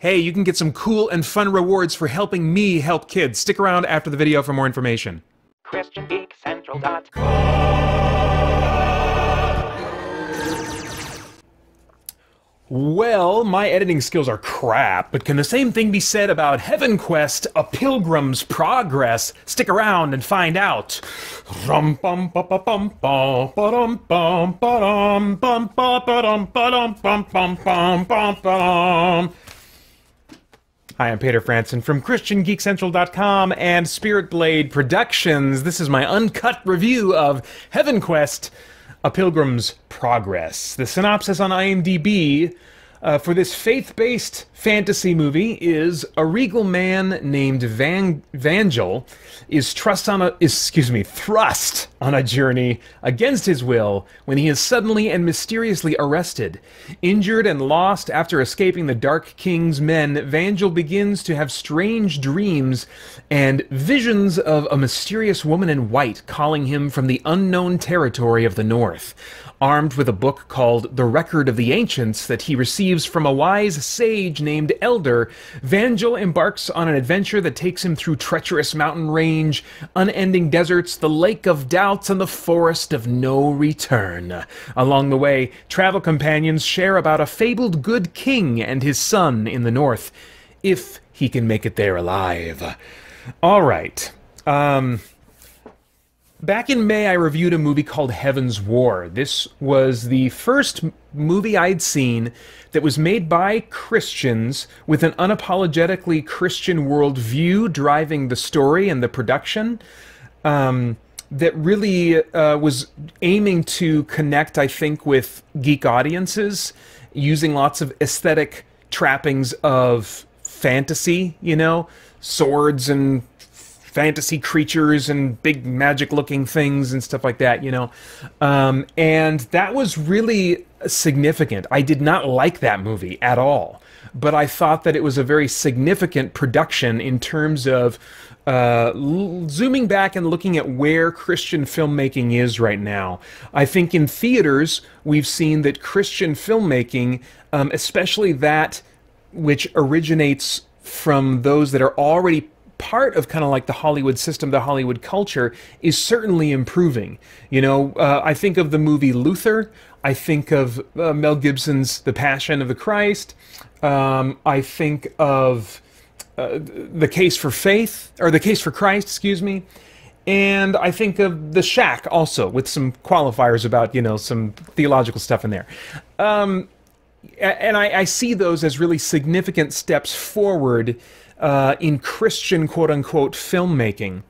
hey, you can get some cool and fun rewards for helping me help kids. Stick around after the video for more information. Well, my editing skills are crap, but can the same thing be said about Heaven Quest, A Pilgrim's Progress? Stick around and find out. Hi, I'm Paeter Frandsen from ChristianGeekCentral.com and Spiritblade Productions. This is my uncut review of Heaven Quest, A Pilgrim's Progress. The synopsis on IMDb uh, for this faith-based fantasy movie is a regal man named Van Vangel is trust on a is, excuse me thrust on a journey against his will when he is suddenly and mysteriously arrested. Injured and lost after escaping the Dark King's men, Vangel begins to have strange dreams and visions of a mysterious woman in white calling him from the unknown territory of the north armed with a book called The Record of the Ancients that he receives from a wise sage named Elder, Vangel embarks on an adventure that takes him through treacherous mountain range, unending deserts, the Lake of Doubts, and the Forest of No Return. Along the way, travel companions share about a fabled good king and his son in the north, if he can make it there alive. All right. Um, Back in May, I reviewed a movie called Heaven's War. This was the first movie I'd seen that was made by Christians with an unapologetically Christian worldview driving the story and the production. Um, that really uh, was aiming to connect, I think, with geek audiences using lots of aesthetic trappings of fantasy, you know, swords and fantasy creatures and big magic looking things and stuff like that, you know. Um, and that was really significant. I did not like that movie at all, but I thought that it was a very significant production in terms of uh, zooming back and looking at where Christian filmmaking is right now. I think in theaters, we've seen that Christian filmmaking, um, especially that which originates from those that are already part of kind of like the Hollywood system, the Hollywood culture, is certainly improving. You know, uh, I think of the movie Luther. I think of uh, Mel Gibson's The Passion of the Christ. Um, I think of uh, The Case for Faith, or The Case for Christ, excuse me. And I think of The Shack also, with some qualifiers about, you know, some theological stuff in there. Um, and I, I see those as really significant steps forward uh, in Christian quote unquote filmmaking.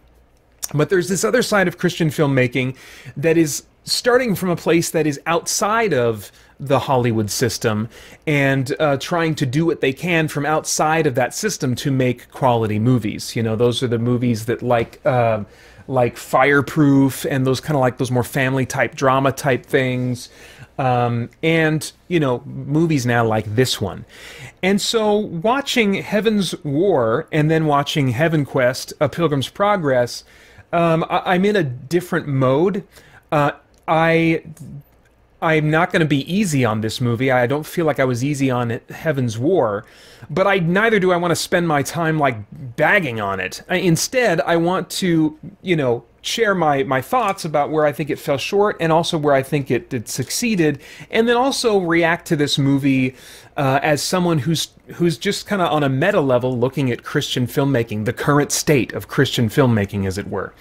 But there's this other side of Christian filmmaking that is starting from a place that is outside of the Hollywood system and uh, trying to do what they can from outside of that system to make quality movies. You know, those are the movies that like. Uh, like Fireproof and those kind of like those more family type drama type things. Um, and you know movies now like this one and so watching heaven's war and then watching heaven quest a pilgrim's progress um, I, am in a different mode uh, i i'm not going to be easy on this movie i don't feel like i was easy on heaven's war but i neither do i want to spend my time like bagging on it I, instead i want to you know share my my thoughts about where I think it fell short and also where I think it, succeeded, and then also react to this movie uh, as someone who's who's just kind of on a meta level looking at Christian filmmaking, the current state of Christian filmmaking, as it were.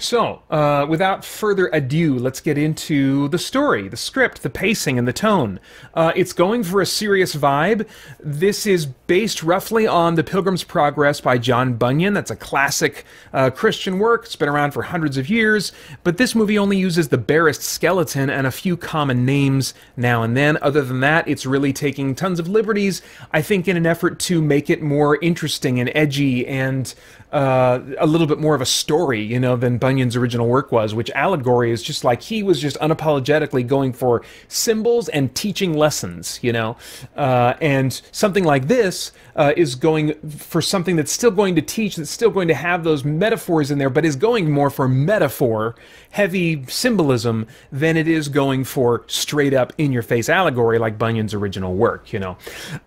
So, uh, without further ado, let's get into the story, the script, the pacing, and the tone. Uh, it's going for a serious vibe. This is based roughly on The Pilgrim's Progress by John Bunyan. That's a classic uh, Christian work. It's been around for hundreds of years, but this movie only uses the barest skeleton and a few common names now and then. Other than that, it's really taking tons of liberties, I think, in an effort to make it more interesting and edgy and uh, a little bit more of a story, you know, than Bunyan's original work was, which allegory is just like he was just unapologetically going for symbols and teaching lessons, you know. Uh, and something like this uh, is going for something that's still going to teach, that's still going to have those metaphors in there, but is going more for metaphor, heavy symbolism, than it is going for straight up in your face allegory like Bunyan's original work, you know.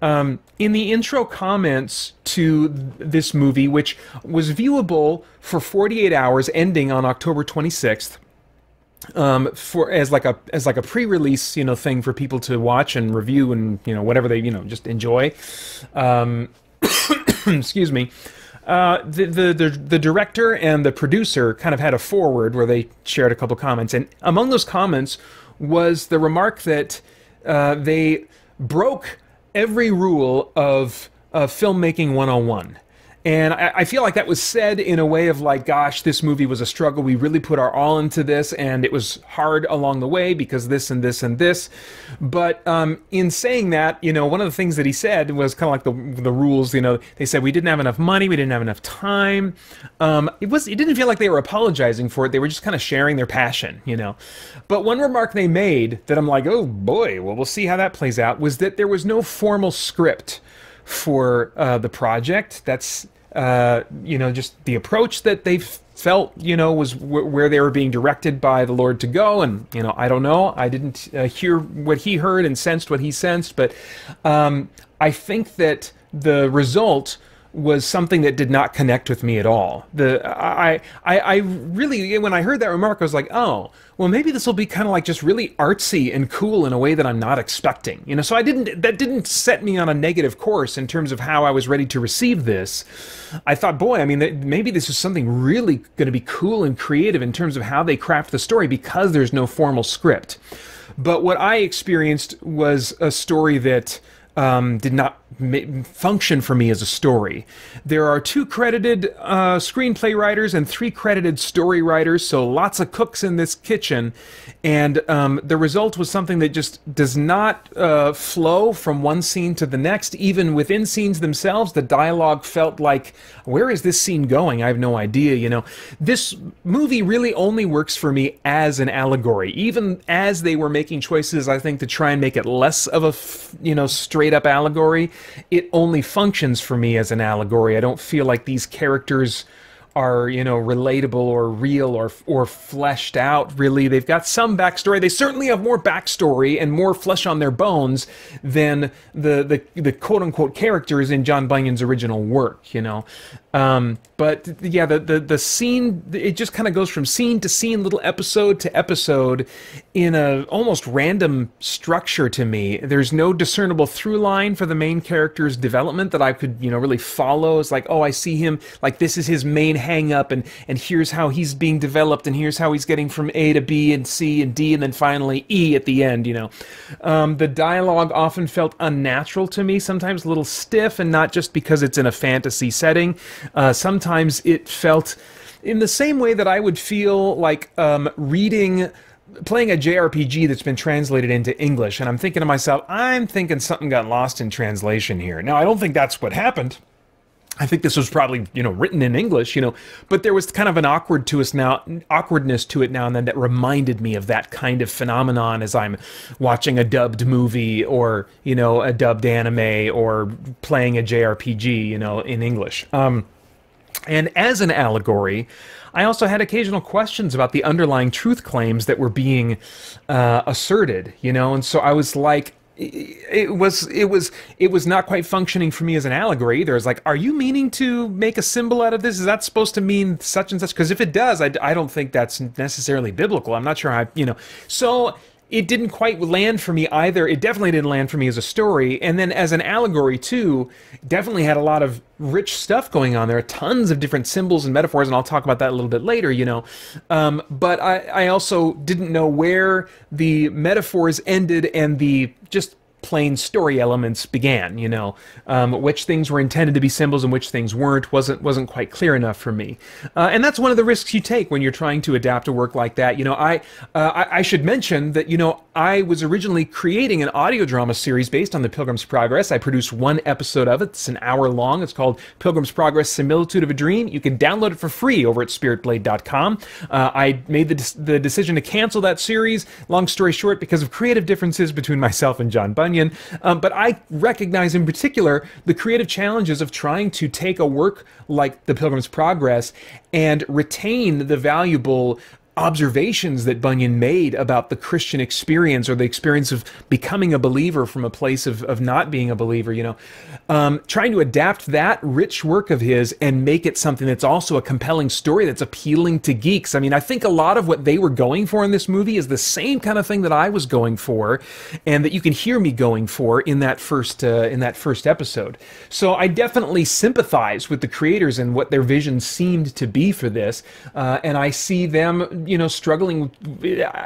Um, in the intro comments to this movie, which was viewable for 48 hours ending on October 26th, um, for as like a as like a pre-release you know thing for people to watch and review and you know whatever they you know just enjoy. Um, excuse me. Uh, the, the, the the director and the producer kind of had a forward where they shared a couple comments, and among those comments was the remark that uh, they broke every rule of, of filmmaking 101. And I, I, feel like that was said in a way of like, gosh, this movie was a struggle. We really put our all into this, and it was hard along the way because this and this and this. But um, in saying that, you know, one of the things that he said was kind of like the the rules. You know, they said we didn't have enough money, we didn't have enough time. Um, it was it didn't feel like they were apologizing for it. They were just kind of sharing their passion, you know. But one remark they made that I'm like, oh boy, well we'll see how that plays out was that there was no formal script for uh, the project. That's uh, you know, just the approach that they felt, you know, was w- where they were being directed by the Lord to go. And, you know, I don't know. I didn't uh, hear what he heard and sensed what he sensed. But um, I think that the result was something that did not connect with me at all. The I I, I really when I heard that remark, I was like, oh, well, maybe this will be kind of like just really artsy and cool in a way that I'm not expecting. You know, so I didn't that didn't set me on a negative course in terms of how I was ready to receive this. I thought, boy, I mean, maybe this is something really going to be cool and creative in terms of how they craft the story because there's no formal script. But what I experienced was a story that um, did not function for me as a story. There are two credited uh, screenplay writers and three credited story writers, so lots of cooks in this kitchen. And um, the result was something that just does not uh, flow from one scene to the next. Even within scenes themselves, the dialogue felt like, where is this scene going? I have no idea, you know. This movie really only works for me as an allegory. Even as they were making choices, I think, to try and make it less of a, you know, straight up allegory, it only functions for me as an allegory. I don't feel like these characters are you know relatable or real or or fleshed out really. They've got some backstory. They certainly have more backstory and more flesh on their bones than the the, the quote unquote characters in John Bunyan's original work you know um, but yeah, the, the, the scene, it just kind of goes from scene to scene, little episode to episode in a almost random structure to me. There's no discernible through line for the main character's development that I could, you know, really follow. It's like, oh, I see him, like this is his main hang up and, and here's how he's being developed and here's how he's getting from A to B and C and D and then finally E at the end, you know. Um, the dialogue often felt unnatural to me, sometimes a little stiff and not just because it's in a fantasy setting. Uh, sometimes it felt in the same way that I would feel like um, reading playing a JRPG that's been translated into English, and I'm thinking to myself, I'm thinking something got lost in translation here. Now, I don't think that's what happened. I think this was probably, you know, written in English, you know, but there was kind of an awkward to us now, awkwardness to it now and then that reminded me of that kind of phenomenon as I'm watching a dubbed movie or, you know, a dubbed anime or playing a JRPG, you know, in English. Um, and as an allegory, I also had occasional questions about the underlying truth claims that were being uh, asserted, you know, and so I was like, it was it was it was not quite functioning for me as an allegory either. It's like, are you meaning to make a symbol out of this? Is that supposed to mean such and such? Because if it does, I, I don't think that's necessarily biblical. I'm not sure I you know. So it didn't quite land for me either. It definitely didn't land for me as a story. And then as an allegory, too, definitely had a lot of rich stuff going on there, tons of different symbols and metaphors, and I'll talk about that a little bit later, you know. Um, but I, I also didn't know where the metaphors ended and the just plain story elements began. You know, um, which things were intended to be symbols and which things weren't wasn't wasn't quite clear enough for me. Uh, and that's one of the risks you take when you're trying to adapt a work like that. You know, I uh, I, I should mention that you know I was originally creating an audio drama series based on the Pilgrim's Progress. I produced one episode of it. It's an hour long. It's called Pilgrim's Progress Similitude of a Dream. You can download it for free over at spiritblade.com. Uh, I made the, the decision to cancel that series, long story short, because of creative differences between myself and John Bunyan. Um, but I recognize in particular the creative challenges of trying to take a work like The Pilgrim's Progress and retain the valuable observations that Bunyan made about the Christian experience or the experience of becoming a believer from a place of, of not being a believer, you know, um, trying to adapt that rich work of his and make it something that's also a compelling story that's appealing to geeks. I mean, I think a lot of what they were going for in this movie is the same kind of thing that I was going for and that you can hear me going for in that first, uh, in that first episode. So I definitely sympathize with the creators and what their vision seemed to be for this. Uh, and I see them you know, struggling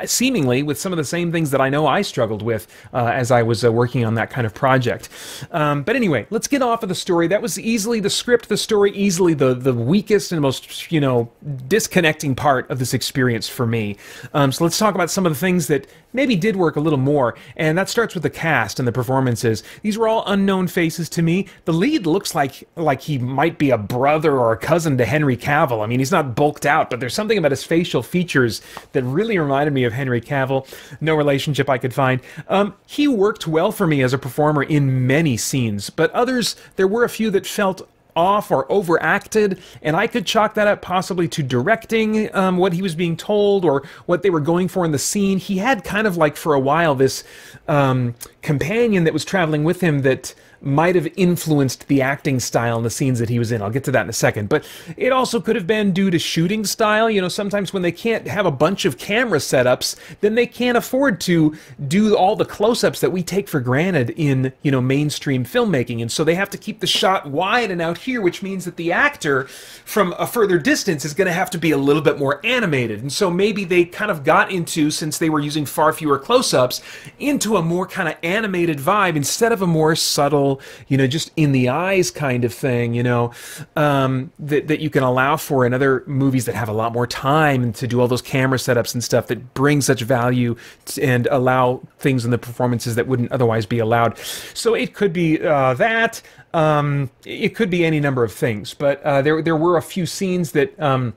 seemingly with some of the same things that I know I struggled with uh, as I was uh, working on that kind of project. Um, but anyway, let's get off of the story. That was easily the script, the story, easily the the weakest and most you know disconnecting part of this experience for me. Um, so let's talk about some of the things that maybe did work a little more, and that starts with the cast and the performances. These were all unknown faces to me. The lead looks like like he might be a brother or a cousin to Henry Cavill. I mean, he's not bulked out, but there's something about his facial features that really reminded me of Henry Cavill. No relationship I could find. Um, he worked well for me as a performer in many scenes, but others there were a few that felt off or overacted, and I could chalk that up possibly to directing um, what he was being told or what they were going for in the scene. He had kind of like for a while this um, companion that was traveling with him that might have influenced the acting style in the scenes that he was in. I'll get to that in a second. But it also could have been due to shooting style. You know, sometimes when they can't have a bunch of camera setups, then they can't afford to do all the close ups that we take for granted in, you know, mainstream filmmaking. And so they have to keep the shot wide and out here, which means that the actor from a further distance is going to have to be a little bit more animated. And so maybe they kind of got into, since they were using far fewer close ups, into a more kind of animated vibe instead of a more subtle you know, just in the eyes kind of thing, you know, um, that, that you can allow for in other movies that have a lot more time to do all those camera setups and stuff that bring such value and allow things in the performances that wouldn't otherwise be allowed. So it could be uh, that. Um, it could be any number of things, but uh, there there were a few scenes that. Um,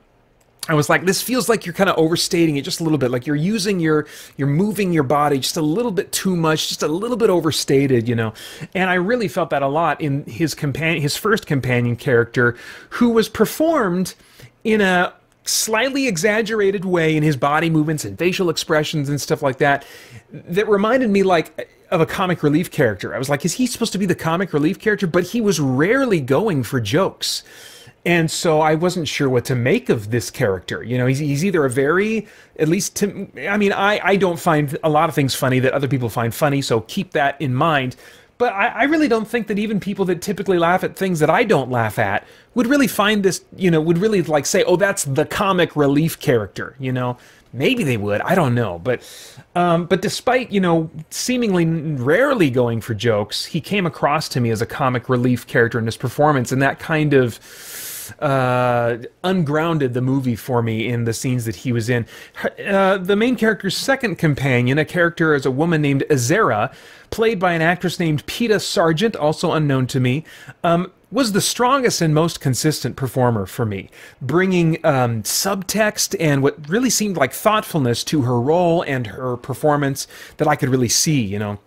I was like, this feels like you're kind of overstating it just a little bit. Like you're using your, you're moving your body just a little bit too much, just a little bit overstated, you know. And I really felt that a lot in his companion, his first companion character, who was performed in a slightly exaggerated way in his body movements and facial expressions and stuff like that. That reminded me like of a comic relief character. I was like, is he supposed to be the comic relief character? But he was rarely going for jokes and so I wasn't sure what to make of this character. You know, he's, he's either a very, at least to, I mean, I, I don't find a lot of things funny that other people find funny, so keep that in mind. But I, I really don't think that even people that typically laugh at things that I don't laugh at would really find this, you know, would really like say, oh, that's the comic relief character, you know? Maybe they would. I don't know. But um, but despite you know seemingly rarely going for jokes, he came across to me as a comic relief character in his performance, and that kind of uh, ungrounded the movie for me in the scenes that he was in. Uh, the main character's second companion, a character as a woman named Azera, played by an actress named Peta Sergeant, also unknown to me, um, was the strongest and most consistent performer for me, bringing um, subtext and what really seemed like thoughtfulness to her role and her performance that I could really see, you know.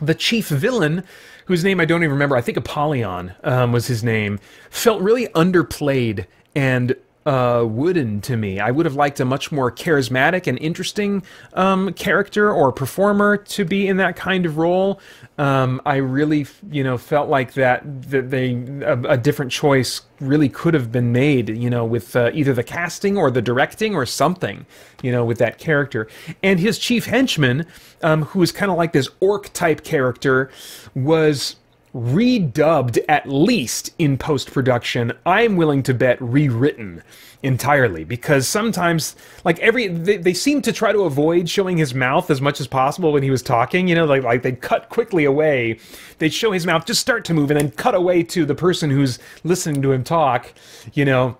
The chief villain whose name I don't even remember, I think Apollyon um, was his name, felt really underplayed and uh, wooden to me. I would have liked a much more charismatic and interesting um, character or performer to be in that kind of role. Um, I really, you know, felt like that that they a, a, different choice really could have been made, you know, with uh, either the casting or the directing or something, you know, with that character. And his chief henchman, um, who was kind of like this orc type character, was redubbed at least in post production. I'm willing to bet rewritten entirely because sometimes like every they, they seem to try to avoid showing his mouth as much as possible when he was talking you know like like they'd cut quickly away they'd show his mouth just start to move and then cut away to the person who's listening to him talk you know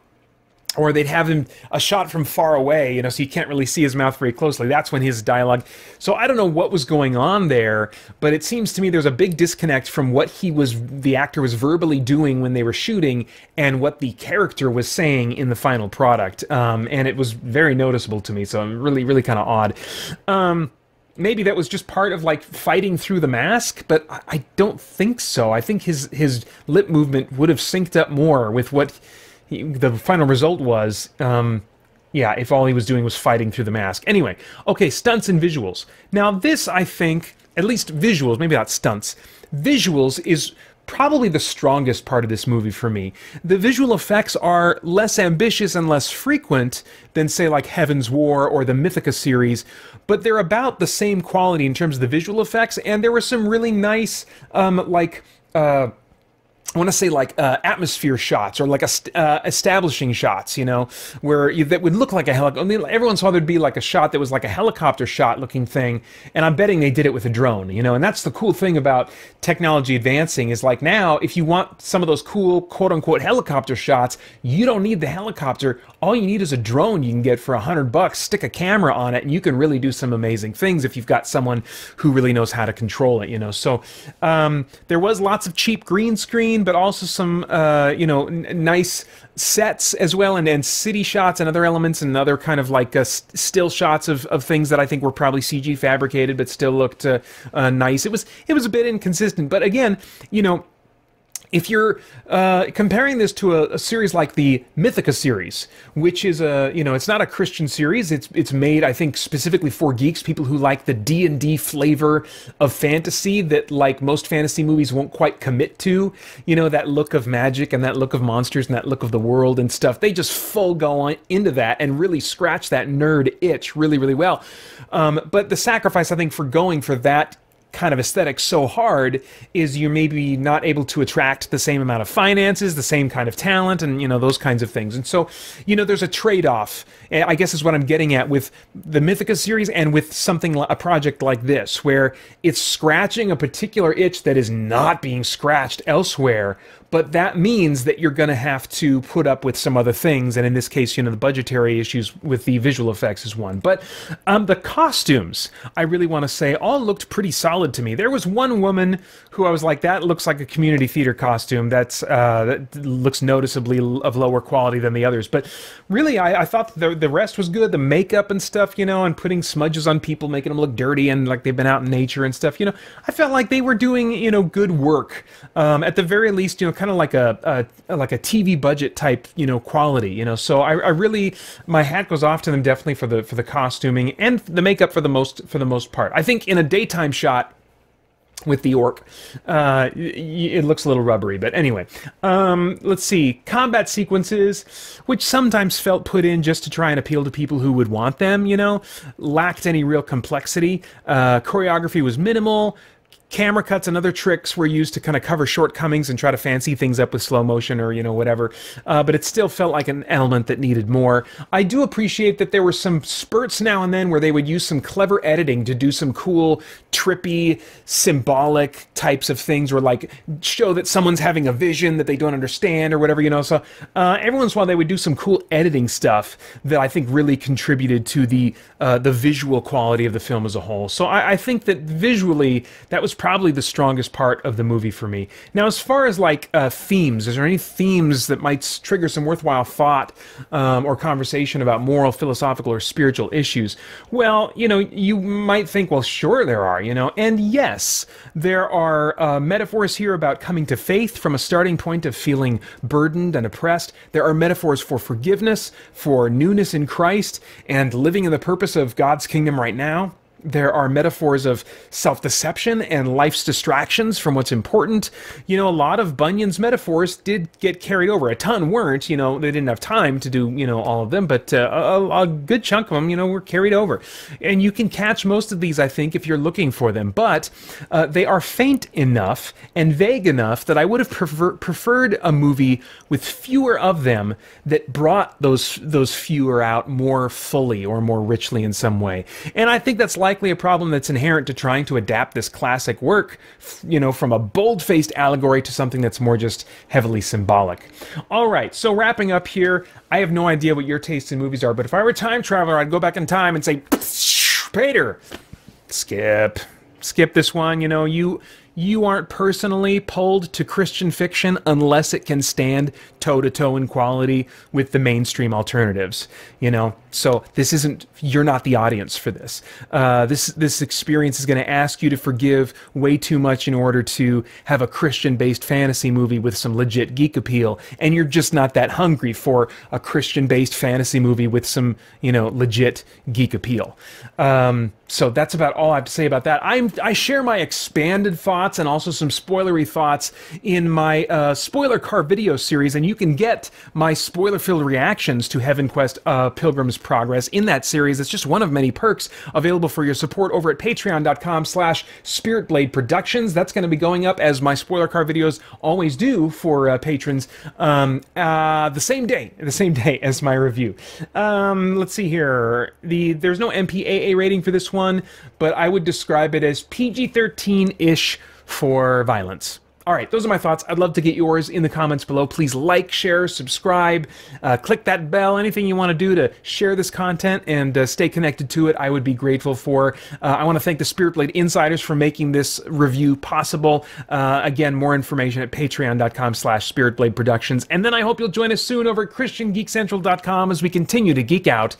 or they'd have him a shot from far away, you know, so you can't really see his mouth very closely. That's when his dialogue. So I don't know what was going on there, but it seems to me there's a big disconnect from what he was, the actor was verbally doing when they were shooting, and what the character was saying in the final product. Um, and it was very noticeable to me. So I'm really, really kind of odd. Um, maybe that was just part of like fighting through the mask, but I don't think so. I think his his lip movement would have synced up more with what he, the final result was. Um, yeah, if all he was doing was fighting through the mask. Anyway, okay, stunts and visuals. Now, this, I think, at least visuals, maybe not stunts, visuals is probably the strongest part of this movie for me. The visual effects are less ambitious and less frequent than, say, like Heaven's War or the Mythica series, but they're about the same quality in terms of the visual effects, and there were some really nice, um, like, uh, I want to say like uh, atmosphere shots or like a uh, establishing shots, you know, where you, that would look like a helicopter. Every once in a while there'd be like a shot that was like a helicopter shot looking thing, and I'm betting they did it with a drone, you know. And that's the cool thing about technology advancing is like now, if you want some of those cool quote unquote helicopter shots, you don't need the helicopter. All you need is a drone you can get for a hundred bucks. Stick a camera on it, and you can really do some amazing things if you've got someone who really knows how to control it, you know. So um, there was lots of cheap green screen but also some uh, you know nice sets as well, and, and city shots and other elements and other kind of like uh, still shots of, of things that I think were probably CG fabricated, but still looked uh, uh, nice. It was it was a bit inconsistent, but again, you know if you're uh, comparing this to a, a, series like the Mythica series, which is a you know it's not a Christian series, it's it's made I think specifically for geeks, people who like the D and D flavor of fantasy that like most fantasy movies won't quite commit to. You know that look of magic and that look of monsters and that look of the world and stuff. They just full go on into that and really scratch that nerd itch really really well. Um, but the sacrifice I think for going for that kind of aesthetic so hard is you're maybe not able to attract the same amount of finances, the same kind of talent, and you know those kinds of things. And so, you know, there's a trade-off. Eh, I guess is what I'm getting at with the Mythica series and with something a project like this, where it's scratching a particular itch that is not being scratched elsewhere, but that means that you're going to have to put up with some other things and in this case you know the budgetary issues with the visual effects is one. But um, the costumes i really want to say all looked pretty solid to me. There was one woman who i was like that looks like a community theater costume. That's uh, that looks noticeably of lower quality than the others. But really i, I thought the, the rest was good. The makeup and stuff you know and putting smudges on people making them look dirty and like they've been out in nature and stuff you know. I felt like they were doing you know good work. Um, at the very least you know kind of like a, a, like a TV budget type, you know, quality. You know, so I, I really my hat goes off to them definitely for the for the costuming and the makeup for the most for the most part. I think in a daytime shot with the orc. Uh, it looks a little rubbery, but anyway. Um, let's see. Combat sequences, which sometimes felt put in just to try and appeal to people who would want them, you know, lacked any real complexity. Uh, choreography was minimal camera cuts and other tricks were used to kind of cover shortcomings and try to fancy things up with slow motion or you know whatever. Uh, but it still felt like an element that needed more. I do appreciate that there were some spurts now and then where they would use some clever editing to do some cool trippy symbolic types of things or like show that someone's having a vision that they don't understand or whatever you know? So uh, every once in a while they would do some cool editing stuff that i think really contributed to the uh, the visual quality of the film as a whole. So I, I think that visually that was probably the strongest part of the movie for me. Now, as far as like uh, themes, is there any themes that might trigger some worthwhile thought um, or conversation about moral, philosophical, or spiritual issues? Well, you know, you might think, well, sure there are, you know, and yes, there are uh, metaphors here about coming to faith from a starting point of feeling burdened and oppressed. There are metaphors for forgiveness, for newness in Christ, and living in the purpose of God's kingdom right now there are metaphors of self deception and life's distractions from what's important. You know, a lot of Bunyan's metaphors did get carried over. A ton weren't, you know, they didn't have time to do, you know, all of them, but uh, a, a, good chunk of them, you know, were carried over. And you can catch most of these, I think, if you're looking for them. But uh, they are faint enough and vague enough that I would have prefer- preferred a movie with fewer of them that brought those, those fewer out more fully or more richly in some way. And I think that's like likely a problem that's inherent to trying to adapt this classic work, you know, from a bold faced allegory to something that's more just heavily symbolic. All right, so wrapping up here, I have no idea what your tastes in movies are, but if I were a time traveler, I'd go back in time and say, Paeter, skip. Skip this one, you know, you you aren't personally pulled to Christian fiction unless it can stand toe to toe in quality with the mainstream alternatives. You know, so this isn't you're not the audience for this. Uh, this this experience is going to ask you to forgive way too much in order to have a Christian based fantasy movie with some legit geek appeal, and you're just not that hungry for a Christian based fantasy movie with some you know legit geek appeal. Um, so that's about all I have to say about that. I'm I share my expanded thoughts and also some spoilery thoughts in my uh, spoiler car video series, and you can get my spoiler filled reactions to Heaven Quest uh, Pilgrim's Progress in that series. It's just one of many perks available for your support over at patreon.com slash spiritblade productions. That's going to be going up as my spoiler car videos always do for uh, patrons um, uh, the same day, the same day as my review. Um, let's see here. The There's no MPAA rating for this one, but I would describe it as PG-13-ish for violence. All right, those are my thoughts. I'd love to get yours in the comments below. Please like, share, subscribe, uh, click that bell, anything you want to do to share this content and uh, stay connected to it, I would be grateful for. Uh, I want to thank the Spirit Blade Insiders for making this review possible. Uh, again, more information at patreon.com slash spiritblade productions. And then I hope you'll join us soon over at christiangeekcentral.com as we continue to geek out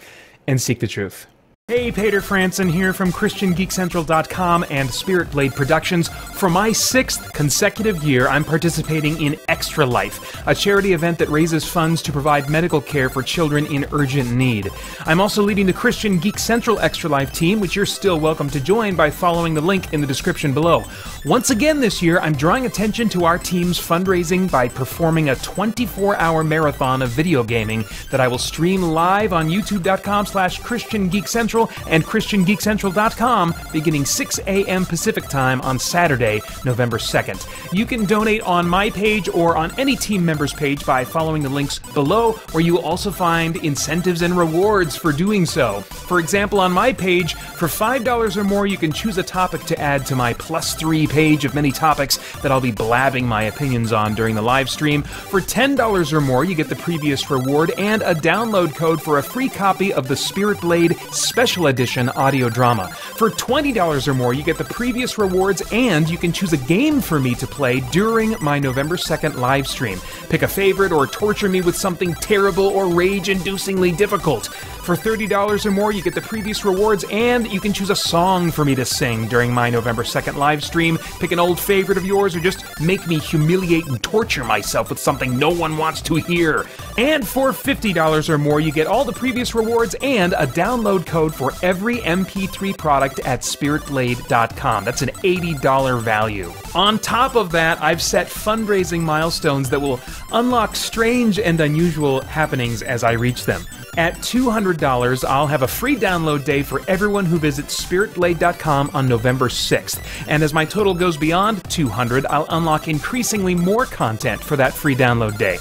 and seek the truth. Hey, Paeter Frandsen here from ChristianGeekCentral.com and Spirit Blade Productions. For my sixth consecutive year, I'm participating in Extra Life, a charity event that raises funds to provide medical care for children in urgent need. I'm also leading the Christian Geek Central Extra Life team, which you're still welcome to join by following the link in the description below. Once again this year, I'm drawing attention to our team's fundraising by performing a 24-hour marathon of video gaming that I will stream live on youtube.com slash Christian Geek Central and ChristianGeekCentral.com beginning 6 a.m. Pacific Time on Saturday, November 2nd. You can donate on my page or on any team member's page by following the links below, where you will also find incentives and rewards for doing so. For example, on my page, for $5 or more, you can choose a topic to add to my plus three page of many topics that I'll be blabbing my opinions on during the live stream. For $10 or more, you get the previous reward and a download code for a free copy of the Spirit Blade Special edition audio drama. For $20 or more, you get the previous rewards and you can choose a game for me to play during my November 2nd live stream. Pick a favorite or torture me with something terrible or rage inducingly difficult. For $30 or more, you get the previous rewards, you can choose a song for me to sing during my November 2nd live stream. Pick an old favorite of yours, or just make me humiliate and torture myself with something no one wants to hear. And for $50 or more, you get all the previous rewards and a download code for every MP3 product at SpiritBlade.com. That's an $80 value. On top of that, I've set fundraising milestones that will unlock strange and unusual happenings as I reach them. At $200, I'll have a free download day for everyone who visits spiritblade.com on November 6th. And as my total goes beyond 200, I'll unlock increasingly more content for that free download day.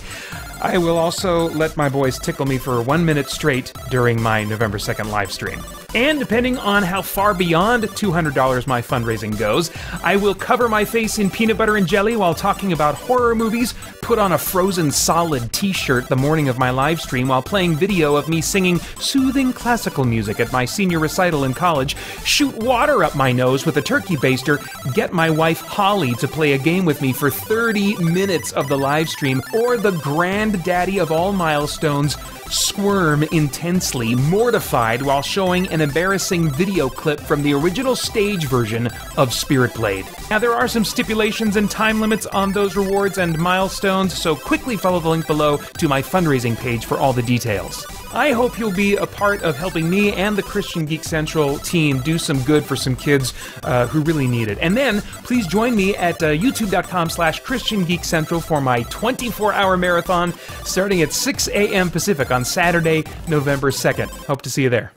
I will also let my boys tickle me for one minute straight during my November 2nd live stream. And depending on how far beyond $200 my fundraising goes, I will cover my face in peanut butter and jelly while talking about horror movies, put on a frozen solid t shirt the morning of my live stream while playing video of me singing soothing classical music at my senior recital in college, shoot water up my nose with a turkey baster, get my wife Holly to play a game with me for 30 minutes of the live stream, or the granddaddy of all milestones, squirm intensely, mortified while showing an embarrassing video clip from the original stage version of Spirit Blade. Now, there are some stipulations and time limits on those rewards and milestones, so quickly follow the link below to my fundraising page for all the details. I hope you'll be a part of helping me and the Christian Geek Central team do some good for some kids uh, who really need it. And then please join me at uh, youtube.com slash Christian Geek Central for my 24-hour marathon starting at 6 a.m. Pacific on Saturday, November 2nd. Hope to see you there.